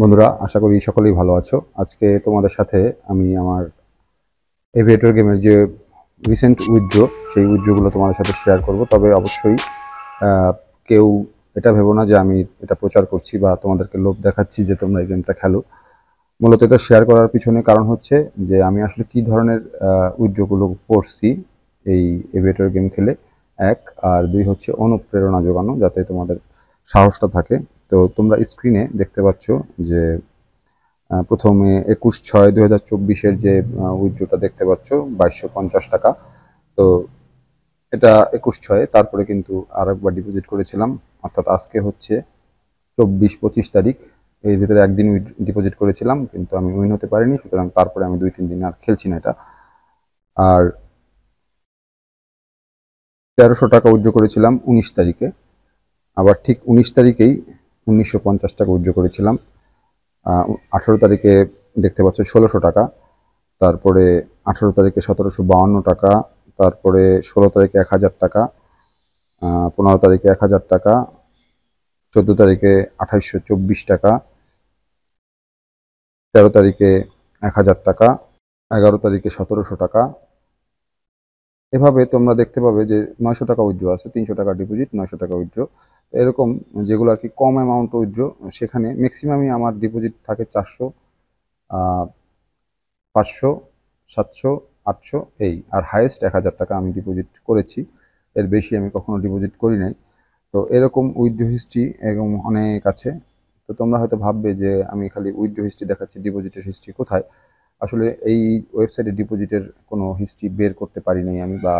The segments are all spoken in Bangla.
বন্ধুরা, আশা করি সকলেই ভালো আছো। আজকে তোমাদের সাথে আমি আমার এভিয়েটর গেমের যে রিসেন্ট উইথড্র, সেই উইথড্রগুলো তোমাদের সাথে শেয়ার করব। তবে অবশ্যই কেউ এটা ভেবো না যে আমি এটা প্রচার করছি বা তোমাদেরকে লোভ দেখাচ্ছি যে তোমরা এই গেমটা খেলো। মূলত এটা শেয়ার করার পিছনে কারণ হচ্ছে যে আমি আসলে কি ধরনের উইথড্রগুলো করছি এই এভিয়েটর গেম খেলে। এক, আর দুই হচ্ছে অনুপ্রেরণা যোগানো, যাতে তোমাদের সাহসটা থাকে। তো তোমরা স্ক্রিনে দেখতে পাচ্ছ যে প্রথমে একুশ ছয় দু হাজার চব্বিশের যে উইথড্রটা দেখতে পাচ্ছ, বাইশশো পঞ্চাশ টাকা। তো এটা একুশ ছয়ে, তারপরে কিন্তু আর একবার ডিপোজিট করেছিলাম, অর্থাৎ আজকে হচ্ছে চব্বিশ পঁচিশ তারিখ। এর ভিতরে একদিন ডিপোজিট করেছিলাম, কিন্তু আমি উইন হতে পারিনি, সুতরাং তারপরে আমি দুই তিন দিন আর খেলছি না এটা। আর তেরোশো টাকা উইড্রো করেছিলাম উনিশ তারিখে। আবার ঠিক উনিশ তারিখেই উনিশশো পঞ্চাশ টাকা উইথড্র করেছিলাম। আঠারো তারিখে দেখতে পাচ্ছ ষোলোশো টাকা। তারপরে আঠারো তারিখে সতেরোশো বাউান্ন টাকা। তারপরে ষোলো তারিখে এক হাজার টাকা। পনেরো তারিখে এক হাজার টাকা। চোদ্দ তারিখে আঠাইশশো চব্বিশ টাকা। তেরো তারিখে এক হাজার টাকা। এগারো তারিখে সতেরোশো টাকা। এভাবে তোমরা দেখতে পাবে যে নয়শো টাকা উইথড্র আছে, তিনশো টাকা ডিপোজিট নয়শো টাকা উইথড্র এরকম যেগুলো আর কি কম অ্যামাউন্ট উইথড্র সেখানে ম্যাক্সিমামই আমার ডিপোজিট থাকে চারশো পাঁচশো, সাতশো, আটশো, এই। আর হায়েস্ট এক হাজার টাকা আমি ডিপোজিট করেছি। এর বেশি আমি কখনো ডিপোজিট করি নাই। তো এরকম উইথড্র হিস্ট্রি এরকম অনেক আছে। তো তোমরা হয়তো ভাববে যে আমি খালি উইথড্র হিস্ট্রি দেখাচ্ছি ডিপোজিটের হিস্ট্রি কোথায়? আসলে এই ওয়েবসাইটে ডিপোজিটের কোনো হিস্ট্রি বের করতে পারি নাই আমি বা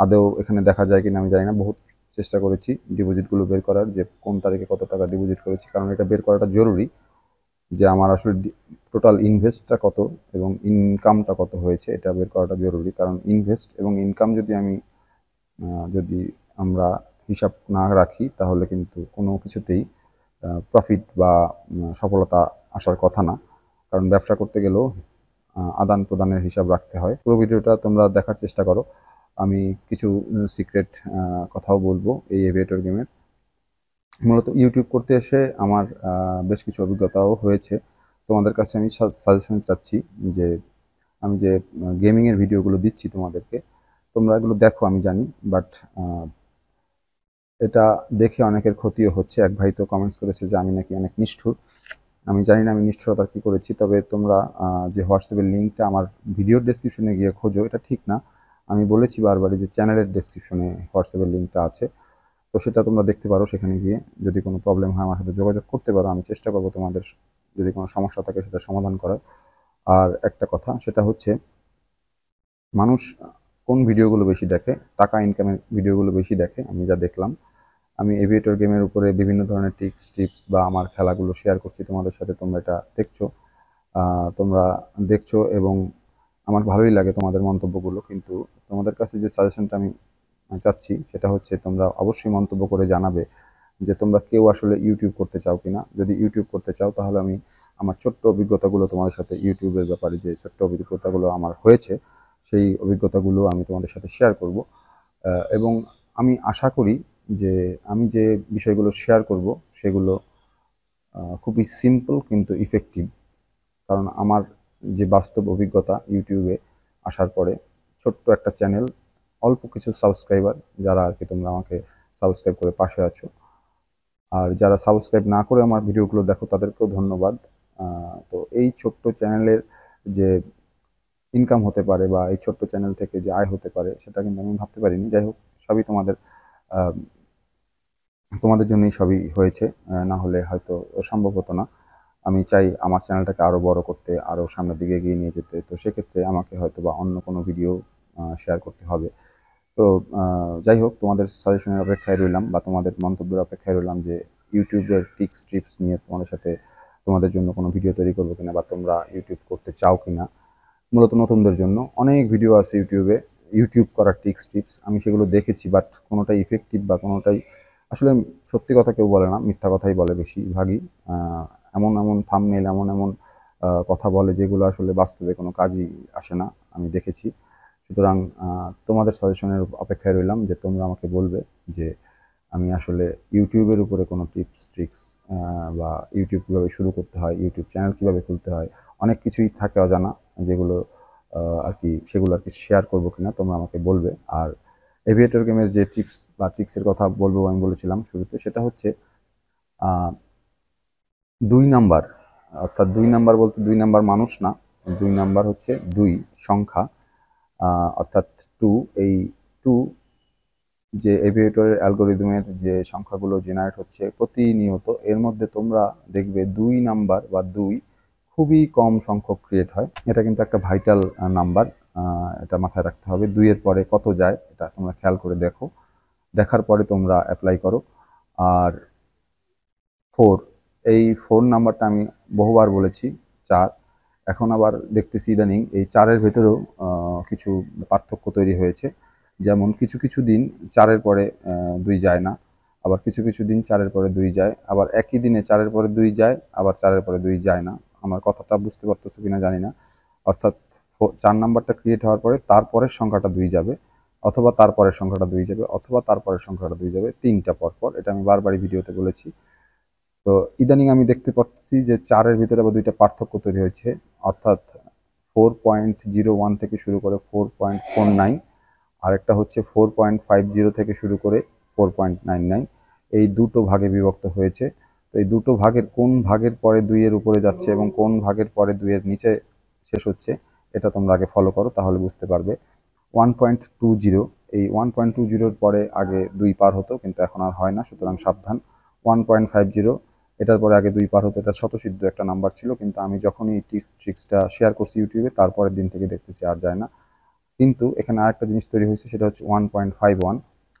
আদৌ এখানে দেখা যায় কিনা আমি জানি না। বহুত চেষ্টা করেছি ডিপোজিটগুলো বের করার যে কোন তারিখে কত টাকা ডিপোজিট করেছি, কারণ এটা বের করাটা জরুরি যে আমার আসলে টোটাল ইনভেস্টটা কত এবং ইনকামটা কত হয়েছে এটা বের করাটা জরুরি। কারণ ইনভেস্ট এবং ইনকাম যদি আমি যদি আমরা হিসাব না রাখি তাহলে কিন্তু কোনো কিছুতেই প্রফিট বা সফলতা আসার কথা না। কারণ ব্যবসা করতে গেলেও আদান প্রদানের হিসাব রাখতে হয়। পুরো ভিডিওটা তোমরা দেখার চেষ্টা করো। আমি কিছু সিক্রেট কথাও বলব এই এভিয়েটর গেমের মূলত ইউটিউব করতে এসে আমার বেশ কিছু অভিজ্ঞতাও হয়েছে। তোমাদের কাছে আমি সাজেশন চাচ্ছি যে, আমি যে গেমিংয়ের ভিডিওগুলো দিচ্ছি তোমাদেরকে, তোমরা এগুলো দেখো, আমি জানি। বাট এটা দেখে অনেকের ক্ষতিও হচ্ছে। এক ভাই তো কমেন্টস করেছে যে, আমি নাকি অনেক নিষ্ঠুর। আমি জানি না আমি নিষ্ঠুরতার কি করেছি, তবে তোমরা যে হোয়াটসঅ্যাপের লিঙ্কটা আমার ভিডিওর ডেসক্রিপশনে গিয়ে খোঁজো, এটা ঠিক না। আমি বলেছি বারবারই যে চ্যানেলের ডেসক্রিপশনে হোয়াটসঅ্যাপের লিঙ্কটা আছে, তো সেটা তোমরা দেখতে পারো সেখানে গিয়ে। যদি কোনো প্রবলেম হয় আমার সাথে যোগাযোগ করতে পারো, আমি চেষ্টা করব তোমাদের যদি কোনো সমস্যা থাকে সেটা সমাধান করার। আর একটা কথা, সেটা হচ্ছে, মানুষ কোন ভিডিওগুলো বেশি দেখে, টাকা ইনকামের ভিডিওগুলো বেশি দেখে, আমি যা দেখলাম আমি এভিয়েটর গেমের উপরে বিভিন্ন ধরনের টিপস টিপস বা আমার খেলাগুলো শেয়ার করছি তোমাদের সাথে, তোমরা এটা দেখছ। তোমরা দেখছ এবং আমার ভালোই লাগে তোমাদের মন্তব্যগুলো, কিন্তু তোমাদের কাছে যে সাজেশনটা আমি চাচ্ছি, সেটা হচ্ছে তোমরা অবশ্যই মন্তব্য করে জানাবে যে তোমরা কেউ আসলে ইউটিউব করতে চাও কিনা। যদি ইউটিউব করতে চাও, তাহলে আমি আমার ছোট্ট অভিজ্ঞতাগুলো তোমাদের সাথে ইউটিউবের ব্যাপারে যে ছোট্ট অভিজ্ঞতাগুলো আমার হয়েছে, সেই অভিজ্ঞতাগুলো আমি তোমাদের সাথে শেয়ার করব। এবং আমি আশা করি যে আমি যে বিষয়গুলো শেয়ার করব, সেগুলো খুবই সিম্পল কিন্তু ইফেক্টিভ কারণ আমার যে বাস্তব অভিজ্ঞতা ইউটিউবে আসার পরে, ছোট্ট একটা চ্যানেল অল্প কিছু সাবস্ক্রাইবার যারা আর কি তোমরা আমাকে সাবস্ক্রাইব করে পাশে আছো। আর যারা সাবস্ক্রাইব না করে আমার ভিডিওগুলো দেখো, তাদেরকেও ধন্যবাদ। তো এই ছোট্ট চ্যানেলের যে ইনকাম হতে পারে বা এই ছোট্ট চ্যানেল থেকে যে আয় হতে পারে, সেটা কিন্তু আমি ভাবতে পারিনি। যাই হোক, সবই তোমাদের তোমাদের জন্যই সবই হয়েছে না হলে হয়তো সম্ভব হতো না। আমি চাই আমার চ্যানেলটাকে আরও বড় করতে আরও সামনের দিকে এগিয়ে নিয়ে যেতে। তো সেক্ষেত্রে আমাকে হয়তো বা অন্য কোনো ভিডিও শেয়ার করতে হবে। তো যাই হোক, তোমাদের সাজেশনের অপেক্ষায় রইলাম বা তোমাদের মন্তব্যের অপেক্ষায় রইলাম যে ইউটিউবের টিক্স টিপস নিয়ে তোমাদের সাথে তোমাদের জন্য কোনো ভিডিও তৈরি করব কিনা বা তোমরা ইউটিউব করতে চাও কিনা। মূলত নতুনদের জন্য। অনেক ভিডিও আছে ইউটিউবে। ইউটিউব করার টিক্স টিপস আমি সেগুলো দেখেছি বাট কোনোটাই ইফেক্টিভ বা কোনোটাই আসলে সত্যি কথা কেউ বলে না, মিথ্যা কথাই বলে বেশিরভাগই। এমন এমন থামনেল এমন এমন কথা বলে যেগুলো আসলে বাস্তবে কোনো কাজই আসে না, আমি দেখেছি। সুতরাং তোমাদের সাজেশনের অপেক্ষায় রইলাম যে তোমরা আমাকে বলবে যে আমি আসলে ইউটিউবের উপরে কোনো টিপস ট্রিক্স বা ইউটিউব কীভাবে শুরু করতে হয়, ইউটিউব চ্যানেল কীভাবে খুলতে হয়, অনেক কিছুই থাকে অজানা, যেগুলো আর কি সেগুলো আর কি শেয়ার করব কিনা তোমরা আমাকে বলবে। আর এভিয়েটর গেমের যে টিপস বা ট্রিক্সের কথা বলব আমি বলেছিলাম শুরুতে, সেটা হচ্ছে দুই নাম্বার অর্থাৎ দুই নাম্বার বলতে দুই নাম্বার মানুষ না, দুই নাম্বার হচ্ছে দুই সংখ্যা অর্থাৎ টু এই টু যে এভিয়েটরের অ্যালগোরিদমের যে সংখ্যাগুলো জেনারেট হচ্ছে প্রতিনিয়ত, এর মধ্যে তোমরা দেখবে দুই নাম্বার বা দুই খুবই কম সংখ্যক ক্রিয়েট হয়। এটা কিন্তু একটা ভাইটাল নাম্বার এটা মাথায় রাখতে হবে। দুইয়ের পরে কত যায়, এটা তোমরা খেয়াল করে দেখো। দেখার পরে তোমরা অ্যাপ্লাই করো। আর ফোর এই ফোর নাম্বারটা আমি বহুবার বলেছি, চার। এখন আবার দেখতেছি ইদানিং এই চারের ভেতরেও কিছু পার্থক্য তৈরি হয়েছে। যেমন কিছু কিছু দিন চারের পরে দুই যায় না। আবার কিছু কিছু দিন চারের পরে দুই যায়। আবার একই দিনে চারের পরে দুই যায়, আবার চারের পরে দুই যায় না। আমার কথাটা বুঝতে পারতেছো কিনা জানি না। অর্থাৎ চার নাম্বারটা ক্রিয়েট হওয়ার পরে তারপরের সংখ্যাটা দুই যাবে, অথবা তারপরের সংখ্যাটা দুই যাবে, অথবা তারপরের সংখ্যাটা দুই যাবে, তিনটা পর পর এটা আমি বারবারই ভিডিওতে বলেছি। তো ইদানিং আমি দেখতে পাচ্ছি যে চারের ভিতরে আবার দুইটা পার্থক্য তৈরি হয়েছে, অর্থাৎ ফোর পয়েন্ট জিরো ওয়ান থেকে শুরু করে ফোর পয়েন্ট ফোর নাইন আরেকটা হচ্ছে ফোর পয়েন্ট ফাইভ জিরো থেকে শুরু করে ফোর পয়েন্ট নাইন নাইন এই দুটো ভাগে বিভক্ত হয়েছে। তো এই দুটো ভাগের কোন ভাগের পরে দুইয়ের উপরে যাচ্ছে এবং কোন ভাগের পরে দুইয়ের নিচে শেষ হচ্ছে এটা তোমরা আগে ফলো করো, তাহলে বুঝতে পারবে। ওয়ান পয়েন্ট টু জিরো এই ওয়ান পয়েন্ট টু জিরোর পরে আগে দুই পার হতো, কিন্তু এখন আর হয় না, সুতরাং সাবধান। ওয়ান পয়েন্ট ফাইভ জিরো এটার পরে আগে দুই পার হতো, এটা শতসিদ্ধ একটা নাম্বার ছিল, কিন্তু আমি যখনই টিপ ট্রিক্সটা শেয়ার করছি ইউটিউবে, তারপরের দিন থেকে দেখতেছি আর যায় না। কিন্তু এখানে আরেকটা জিনিস তৈরি হয়েছে, সেটা হচ্ছে ওয়ান পয়েন্ট ফাইভ ওয়ান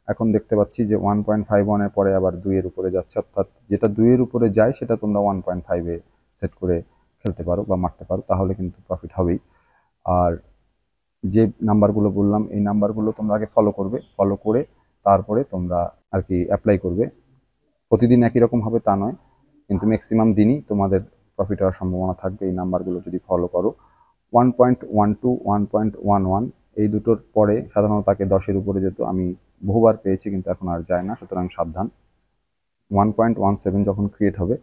এখন দেখতে পাচ্ছি যে ওয়ান পয়েন্ট ফাইভ ওয়ানের পরে আবার দুইয়ের উপরে যাচ্ছে, অর্থাৎ যেটা দুইয়ের উপরে যায়, সেটা তোমরা ওয়ান পয়েন্ট ফাইভে সেট করে খেলতে পারো বা মারতে পারো, তাহলে কিন্তু প্রফিট হবেই। আর যে নাম্বারগুলো বললাম, এই নাম্বারগুলো তোমরা আগে ফলো করবে। ফলো করে তারপরে তোমরা আর কি অ্যাপ্লাই করবে। প্রতিদিন একই রকম হবে তা নয়, কিন্তু ম্যাক্সিমাম দিনই তোমাদের প্রফিট হওয়ার সম্ভাবনা থাকবে। এই নাম্বারগুলো যদি ফলো করো one point one two one point one one এই দুটোর পরে সাধারণত তাকে দশের উপরে যেত আমি বহুবার পেয়েছি, কিন্তু এখন আর যায় না, সুতরাং সাবধান। ওয়ান পয়েন্ট ওয়ান সেভেন যখন ক্রিয়েট হবে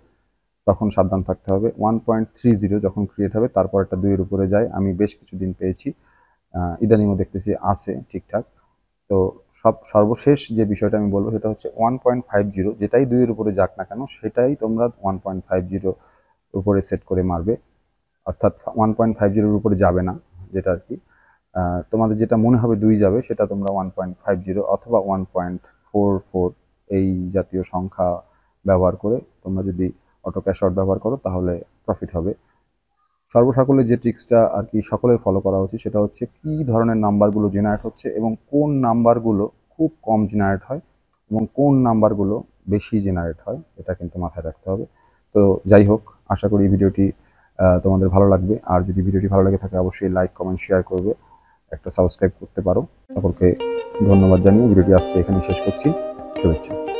তখন সাবধান থাকতে হবে। ওয়ান পয়েন্ট থ্রি জিরো যখন ক্রিয়েট হবে, তারপর একটা দুইয়ের উপরে যায়। আমি বেশ কিছুদিন পেয়েছি। ইদানিংও দেখতেছি আছে ঠিকঠাক। তো সব, সর্বশেষ যে বিষয়টা আমি বলব, সেটা হচ্ছে ওয়ান পয়েন্ট ফাইভ জিরো যেটাই দুইয়ের উপরে যাক না কেন, সেটাই তোমরা ওয়ান পয়েন্ট ফাইভ জিরো উপরে সেট করে মারবে। অর্থাৎ ওয়ান পয়েন্ট ফাইভ জিরোর উপরে যাবে না, যেটা আর কি। তোমাদের যেটা মনে হবে দুই যাবে, সেটা তোমরা ওয়ান পয়েন্ট ফাইভ জিরো অথবা ওয়ান পয়েন্ট ফোর ফোর এই জাতীয় সংখ্যা ব্যবহার করে তোমরা যদি অটো ক্যাশ আউট ব্যবহার করো, তাহলে প্রফিট হবে। সর্বসাকলে যে ট্রিক্সটা আর কি সকলের ফলো করা উচিত, সেটা হচ্ছে কি ধরনের নাম্বারগুলো জেনারেট হচ্ছে এবং কোন নাম্বারগুলো খুব কম জেনারেট হয় এবং কোন নাম্বারগুলো বেশি জেনারেট হয়, এটা কিন্তু মাথায় রাখতে হবে। তো যাই হোক, আশা করি ভিডিওটি তোমাদের ভালো লাগবে। আর যদি ভিডিওটি ভালো লাগে থাকে, অবশ্যই লাইক কমেন্ট শেয়ার করবে। একটা সাবস্ক্রাইব করতে পারো। সকলকে ধন্যবাদ জানিয়ে ভিডিওটি আজকে এখানে শেষ করছি। শুভেচ্ছা।